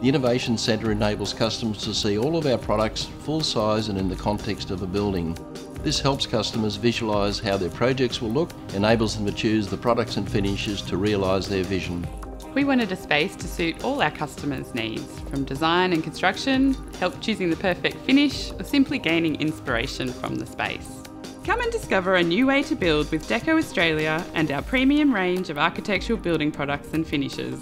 The Innovation Centre enables customers to see all of our products full size and in the context of a building. This helps customers visualise how their projects will look, enables them to choose the products and finishes to realise their vision. We wanted a space to suit all our customers' needs, from design and construction, help choosing the perfect finish, or simply gaining inspiration from the space. Come and discover a new way to build with Deco Australia and our premium range of architectural building products and finishes.